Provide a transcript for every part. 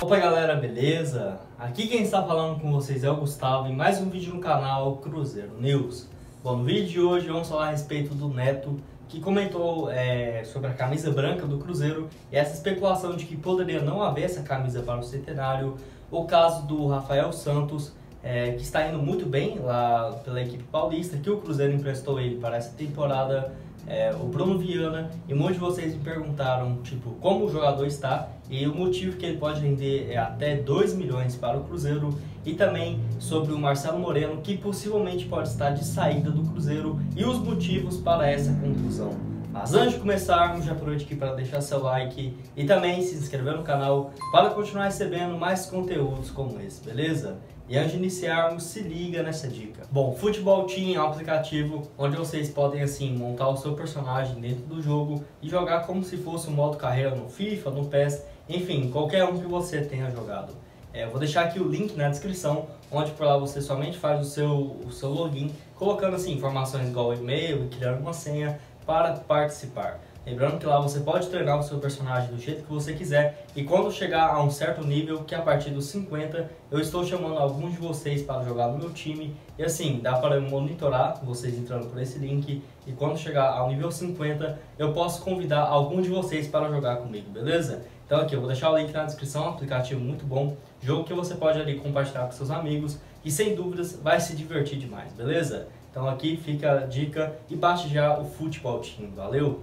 Opa galera, beleza? Aqui quem está falando com vocês é o Gustavo em mais um vídeo no canal Cruzeiro News. Bom, no vídeo de hoje vamos falar a respeito do Neto, que comentou é, sobre a camisa branca do Cruzeiro e essa especulação de que poderia não haver essa camisa para o centenário, o caso do Rafael Santos, é, que está indo muito bem lá pela equipe paulista, que o Cruzeiro emprestou ele para essa temporada é, o Bruno Viana, e muitos de vocês me perguntaram, tipo, como o jogador está e o motivo que ele pode render é até 2 milhões para o Cruzeiro e também sobre o Marcelo Moreno, que possivelmente pode estar de saída do Cruzeiro e os motivos para essa conclusão. Mas antes de começarmos, já aproveito aqui para deixar seu like e também se inscrever no canal para continuar recebendo mais conteúdos como esse, beleza? E antes de iniciarmos, se liga nessa dica. Bom, Futebol Team é um aplicativo onde vocês podem assim montar o seu personagem dentro do jogo e jogar como se fosse um modo carreira no FIFA, no PES, enfim, qualquer um que você tenha jogado. É, eu vou deixar aqui o link na descrição, onde por lá você somente faz o seu, o seu login, colocando assim informações igual e-mail e criando uma senha para participar. Lembrando que lá você pode treinar o seu personagem do jeito que você quiser e quando chegar a um certo nível, que a partir dos 50, eu estou chamando alguns de vocês para jogar no meu time e assim, dá para monitorar vocês entrando por esse link e quando chegar ao nível 50, eu posso convidar algum de vocês para jogar comigo, beleza? Então aqui, eu vou deixar o link na descrição, um aplicativo muito bom, jogo que você pode ali compartilhar com seus amigos e sem dúvidas vai se divertir demais, beleza? Então aqui fica a dica e baixe já o Futebol Team, valeu?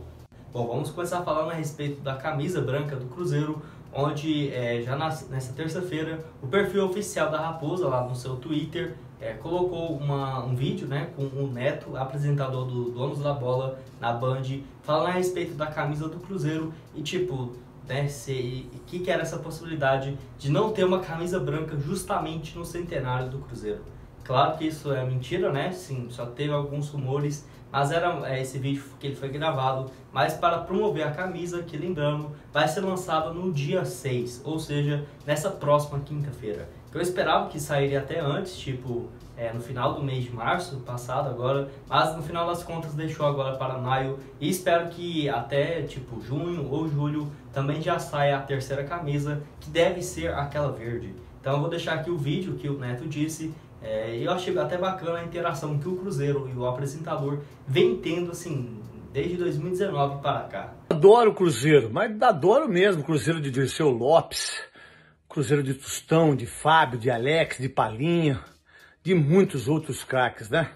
Bom, vamos começar falando a respeito da camisa branca do Cruzeiro, onde é, já nas, nessa terça-feira o perfil oficial da Raposa, lá no seu Twitter, é, colocou uma, um vídeo né, com o Neto, apresentador do Donos da Bola, na Band, falando a respeito da camisa do Cruzeiro e tipo, né, se, que, que era essa possibilidade de não ter uma camisa branca justamente no centenário do Cruzeiro. Claro que isso é mentira, né? Sim, só teve alguns rumores mas era é, esse vídeo que ele foi gravado, mas para promover a camisa, que lembrando, vai ser lançada no dia 6, ou seja, nessa próxima quinta-feira. Eu esperava que sairia até antes, tipo, é, no final do mês de março passado agora, mas no final das contas deixou agora para maio e espero que até tipo junho ou julho também já saia a terceira camisa, que deve ser aquela verde. Então eu vou deixar aqui o vídeo que o Neto disse é, eu achei até bacana a interação que o Cruzeiro e o apresentador vem tendo, assim, desde 2019 para cá. Adoro o Cruzeiro, mas adoro mesmo o Cruzeiro de Dirceu Lopes, Cruzeiro de Tostão, de Fábio, de Alex, de Palinha, de muitos outros craques, né?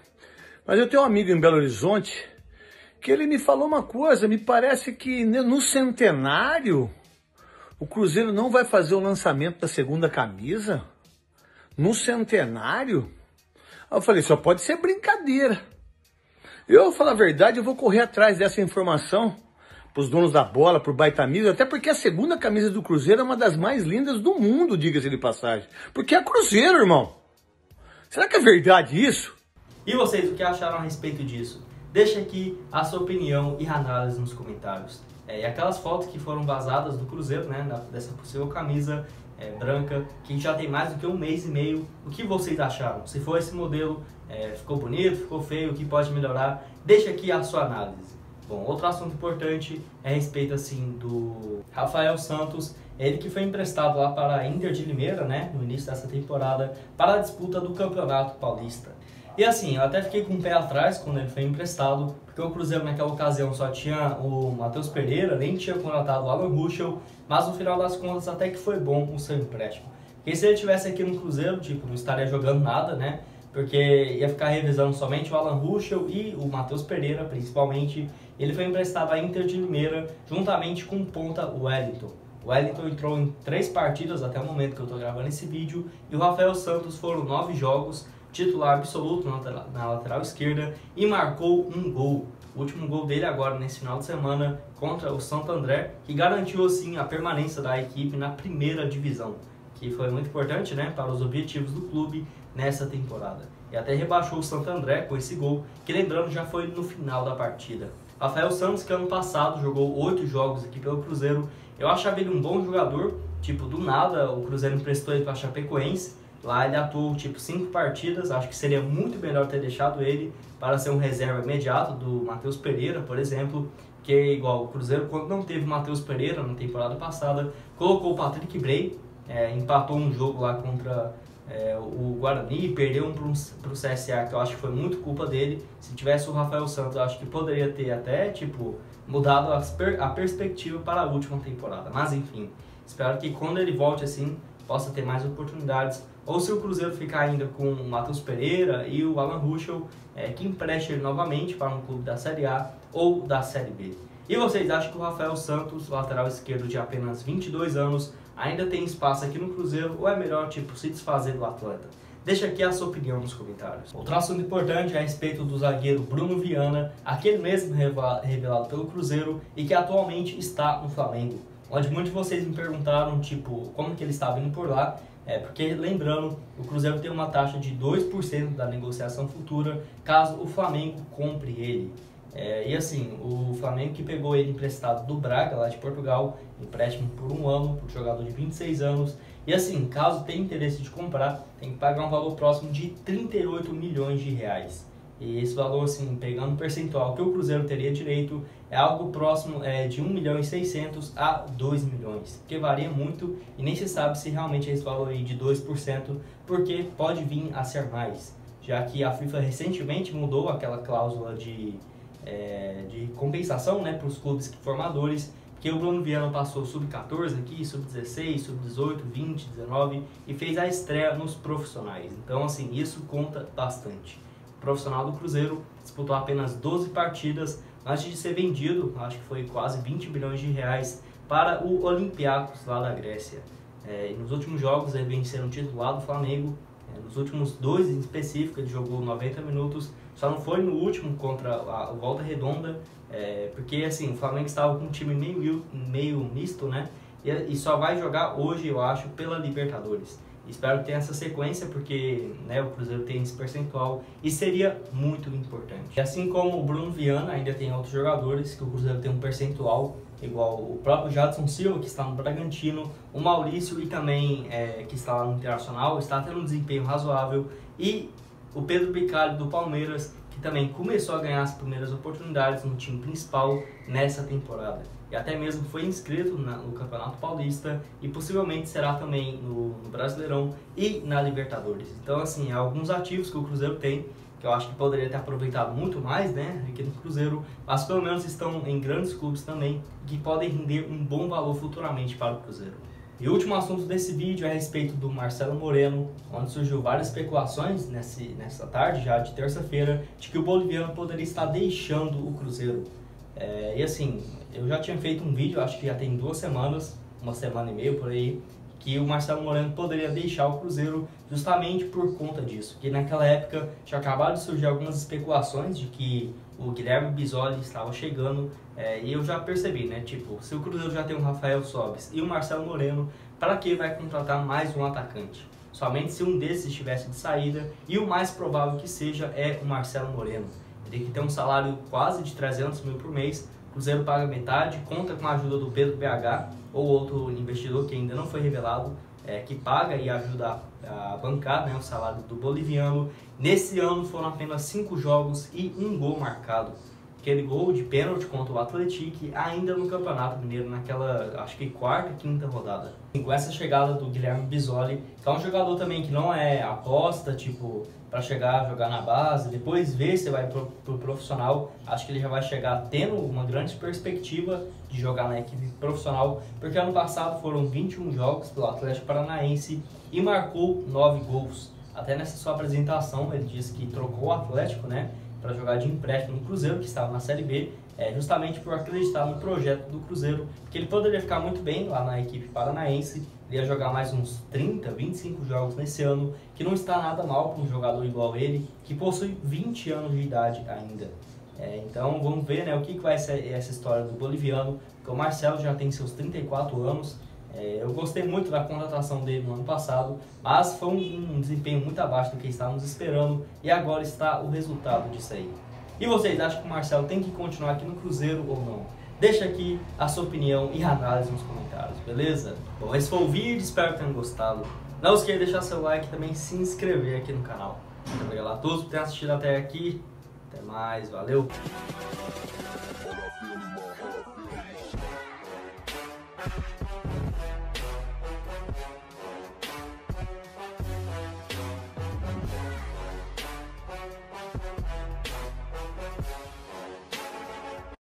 Mas eu tenho um amigo em Belo Horizonte que ele me falou uma coisa, me parece que no centenário o Cruzeiro não vai fazer o lançamento da segunda camisa no centenário? Eu falei, só pode ser brincadeira. Eu, falar a verdade, eu vou correr atrás dessa informação para os donos da bola, por Baitamisa, até porque a segunda camisa do Cruzeiro é uma das mais lindas do mundo, diga-se de passagem. Porque é Cruzeiro, irmão. Será que é verdade isso? E vocês, o que acharam a respeito disso? Deixa aqui a sua opinião e análise nos comentários. É, e aquelas fotos que foram vazadas do Cruzeiro, né, dessa possível camisa, é, branca, que já tem mais do que um mês e meio. O que vocês acharam? Se for esse modelo, é, ficou bonito, ficou feio, o que pode melhorar? Deixa aqui a sua análise. Bom, outro assunto importante é a respeito assim do Rafael Santos, ele que foi emprestado lá para a Inter de Limeira, né, no início dessa temporada, para a disputa do Campeonato Paulista. E assim, eu até fiquei com o pé atrás quando ele foi emprestado, porque o Cruzeiro naquela ocasião só tinha o Matheus Pereira, nem tinha contratado o Alan Ruschel, mas no final das contas até que foi bom o seu empréstimo. Porque se ele tivesse aqui no Cruzeiro, tipo, não estaria jogando nada, né? Porque ia ficar revisando somente o Alan Ruschel e o Matheus Pereira, principalmente. Ele foi emprestado à Inter de Limeira, juntamente com o ponta Wellington. O Wellington entrou em três partidas até o momento que eu estou gravando esse vídeo, e o Rafael Santos foram nove jogos, titular absoluto na lateral, esquerda e marcou um gol. O último gol dele agora nesse final de semana contra o Santo André, que garantiu assim a permanência da equipe na primeira divisão, que foi muito importante, né, para os objetivos do clube nessa temporada. E até rebaixou o Santo André com esse gol, que lembrando já foi no final da partida. Rafael Santos, que ano passado jogou oito jogos aqui pelo Cruzeiro, eu achava ele um bom jogador, tipo, do nada o Cruzeiro emprestou ele para Chapecoense, Lá ele atuou tipo cinco partidas, acho que seria muito melhor ter deixado ele para ser um reserva imediato do Matheus Pereira, por exemplo, que é igual o Cruzeiro, quando não teve Matheus Pereira na temporada passada, colocou o Patrick Bray, é, empatou um jogo lá contra é, o Guarani, perdeu um para o CSA, que eu acho que foi muito culpa dele. Se tivesse o Rafael Santos, eu acho que poderia ter até, tipo, mudado a perspectiva para a última temporada. Mas enfim, espero que quando ele volte assim, possa ter mais oportunidades. Ou se o Cruzeiro ficar ainda com o Matheus Pereira e o Alan Ruschel, é, que empreste ele novamente para um clube da Série A ou da Série B. E vocês acham que o Rafael Santos, lateral esquerdo de apenas 22 anos, ainda tem espaço aqui no Cruzeiro ou é melhor tipo se desfazer do atleta? Deixa aqui a sua opinião nos comentários. Outro assunto importante é a respeito do zagueiro Bruno Viana, aquele mesmo revelado pelo Cruzeiro e que atualmente está no Flamengo onde muitos de vocês me perguntaram, tipo, como que ele estava indo por lá. É, porque, lembrando, o Cruzeiro tem uma taxa de 2% da negociação futura caso o Flamengo compre ele. É, e assim, o Flamengo que pegou ele emprestado do Braga, lá de Portugal, empréstimo por um ano, por jogador de 26 anos. E assim, caso tenha interesse de comprar, tem que pagar um valor próximo de 38 milhões de reais. E esse valor, assim, pegando o percentual que o Cruzeiro teria direito, é algo próximo é, de 1 milhão e 600 a 2 milhões, que varia muito e nem se sabe se realmente é esse valor aí de 2%, porque pode vir a ser mais, já que a FIFA recentemente mudou aquela cláusula de, é, de compensação né, para os clubes formadores, que o Bruno Viana passou sub-14 aqui, sub-16, sub-18, 20, 19 e fez a estreia nos profissionais. Então, assim, isso conta bastante profissional do Cruzeiro, disputou apenas 12 partidas antes de ser vendido, acho que foi quase 20 bilhões de reais, para o Olympiacos lá da Grécia. É, nos últimos jogos ele vem sendo titular do Flamengo, é, nos últimos dois em específico ele jogou 90 minutos, só não foi no último contra a, o Volta Redonda, é, porque assim, o Flamengo estava com um time meio, meio misto, né? E, e só vai jogar hoje, eu acho, pela Libertadores. Espero que tenha essa sequência, porque né, o Cruzeiro tem esse percentual e seria muito importante. Assim como o Bruno Viana, ainda tem outros jogadores que o Cruzeiro tem um percentual, igual o próprio Jadson Silva, que está no Bragantino, o Maurício e também é, que está lá no Internacional, está tendo um desempenho razoável, e o Pedro Bicalho do Palmeiras, que também começou a ganhar as primeiras oportunidades no time principal nessa temporada e até mesmo foi inscrito na, no Campeonato Paulista e possivelmente será também no, no, Brasileirão e na Libertadores. Então, assim, há alguns ativos que o Cruzeiro tem que eu acho que poderia ter aproveitado muito mais, né, aqui no Cruzeiro, mas pelo menos estão em grandes clubes também que podem render um bom valor futuramente para o Cruzeiro. E o último assunto desse vídeo é a respeito do Marcelo Moreno, onde surgiu várias especulações nesse, nessa tarde, já de terça-feira, de que o boliviano poderia estar deixando o Cruzeiro. É, e assim, eu já tinha feito um vídeo, acho que já tem duas semanas, uma semana e meia por aí, que o Marcelo Moreno poderia deixar o Cruzeiro justamente por conta disso. Que naquela época tinha acabado de surgir algumas especulações de que o Guilherme Bisoli estava chegando é, e eu já percebi, né? Tipo, se o Cruzeiro já tem o Rafael Sobes e o Marcelo Moreno, para que vai contratar mais um atacante? Somente se um desses estivesse de saída e o mais provável que seja é o Marcelo Moreno. Ele que tem um salário quase de 300 mil por mês, o Cruzeiro paga metade, conta com a ajuda do Pedro BH ou outro investidor que ainda não foi revelado, é, que paga e ajuda a, a bancar né, o salário do boliviano. Nesse ano foram apenas cinco jogos e um gol marcado. Aquele gol de pênalti contra o Atlético ainda no Campeonato Mineiro, naquela, acho que quarta, quinta rodada. E com essa chegada do Guilherme Bisoli, que é um jogador também que não é aposta, tipo, para chegar, jogar na base, depois ver se vai pro, pro profissional. Acho que ele já vai chegar tendo uma grande perspectiva de jogar na equipe profissional, porque ano passado foram 21 jogos pelo Atlético Paranaense e marcou 9 gols. Até nessa sua apresentação ele disse que trocou o Atlético, né, para jogar de empréstimo no Cruzeiro, que estava na Série B, é, justamente por acreditar no projeto do Cruzeiro, que ele poderia ficar muito bem lá na equipe paranaense ele ia jogar mais uns 30, 25 jogos nesse ano, que não está nada mal para um jogador igual ele, que possui 20 anos de idade ainda. É, então vamos ver né, o que, que vai ser essa história do boliviano, porque o Marcelo já tem seus 34 anos. É, eu gostei muito da contratação dele no ano passado, mas foi um, um desempenho muito abaixo do que estávamos esperando e agora está o resultado disso aí. E vocês acham que o Marcelo tem que continuar aqui no Cruzeiro ou não? Deixa aqui a sua opinião e análise nos comentários, beleza? Bom, esse foi o vídeo, espero que tenham gostado. Não esqueça de deixar seu like e também se inscrever aqui no canal. Muito obrigado a todos por terem assistido até aqui. Até mais, valeu!